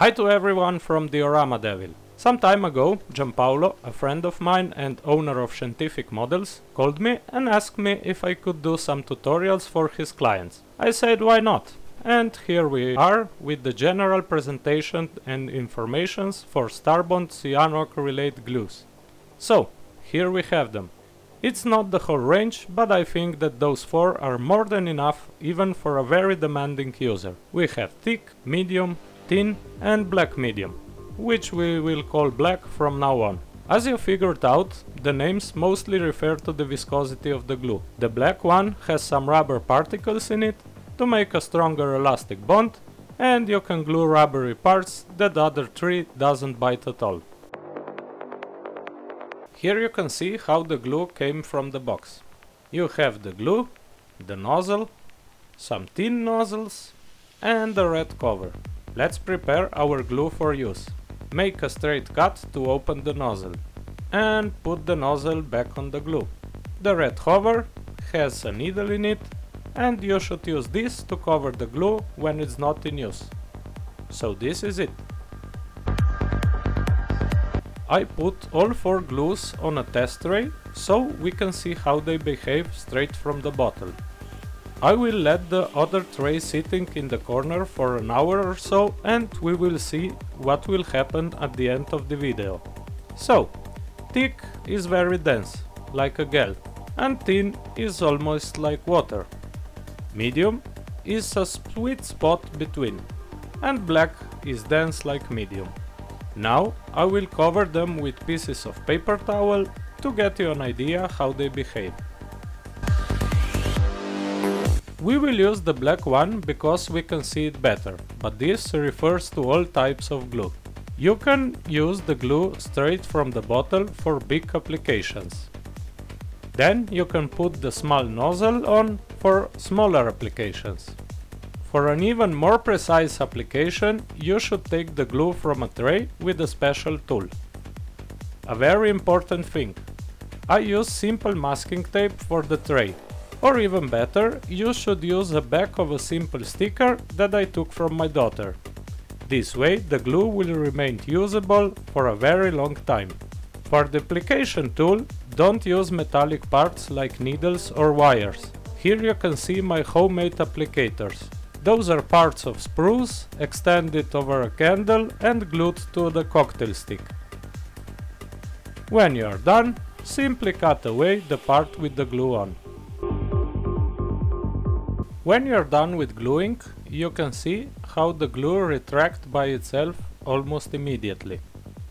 Hi to everyone from Diorama Devil. Some time ago, Giampaolo, a friend of mine and owner of Scientific Models, called me and asked me if I could do some tutorials for his clients. I said why not? And here we are with the general presentation and informations for Starbond cyanoacrylate glues. So, here we have them. It's not the whole range, but I think that those four are more than enough even for a very demanding user. We have thick, medium, thin and black medium which we will call black from now on. As you figured out, the names mostly refer to the viscosity of the glue. The black one has some rubber particles in it to make a stronger elastic bond and you can glue rubbery parts that the other three doesn't bite at all. Here you can see how the glue came from the box. You have the glue, the nozzle, some thin nozzles and the red cover. Let's prepare our glue for use. Make a straight cut to open the nozzle and put the nozzle back on the glue. The red cover has a needle in it and you should use this to cover the glue when it's not in use. So this is it. I put all four glues on a test tray so we can see how they behave straight from the bottle. I will let the other tray sitting in the corner for an hour or so and we will see what will happen at the end of the video. So, thick is very dense, like a gel, and thin is almost like water. Medium is a sweet spot between, and black is dense like medium. Now I will cover them with pieces of paper towel to get you an idea how they behave. We will use the black one because we can see it better, but this refers to all types of glue. You can use the glue straight from the bottle for big applications. Then you can put the small nozzle on for smaller applications. For an even more precise application, you should take the glue from a tray with a special tool. A very important thing. I use simple masking tape for the tray, or even better, you should use the back of a simple sticker that I took from my daughter. This way the glue will remain usable for a very long time. For the application tool, don't use metallic parts like needles or wires. Here you can see my homemade applicators. Those are parts of spruce, extended over a candle and glued to the cocktail stick. When you are done, simply cut away the part with the glue on. When you're done with gluing, you can see how the glue retracts by itself almost immediately.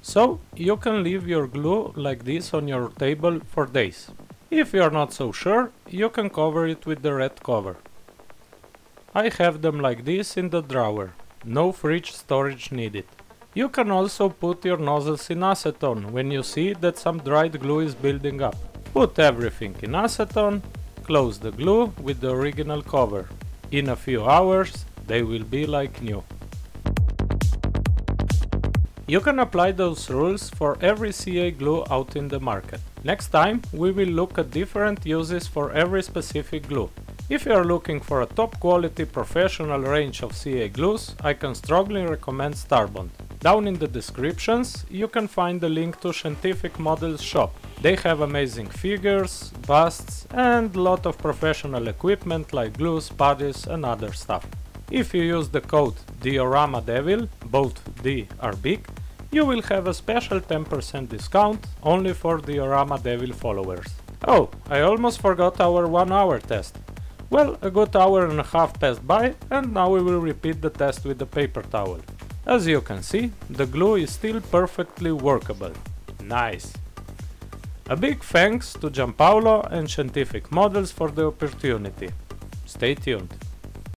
So you can leave your glue like this on your table for days. If you're not so sure, you can cover it with the red cover. I have them like this in the drawer, no fridge storage needed. You can also put your nozzles in acetone when you see that some dried glue is building up. Put everything in acetone close the glue with the original cover. In a few hours they will be like new. You can apply those rules for every CA glue out in the market. Next time we will look at different uses for every specific glue. If you are looking for a top quality professional range of CA glues, I can strongly recommend Starbond. Down in the descriptions you can find the link to Scientific Models shop. They have amazing figures, busts and lot of professional equipment like glues, putties and other stuff. If you use the code DIORAMADEVIL, both D are big, you will have a special 10% discount only for Diorama Devil followers. Oh, I almost forgot our 1 hour test. Well, a good hour and a half passed by and now we will repeat the test with the paper towel. As you can see, the glue is still perfectly workable. Nice! A big thanks to Giampaolo and Scientific Models for the opportunity. Stay tuned.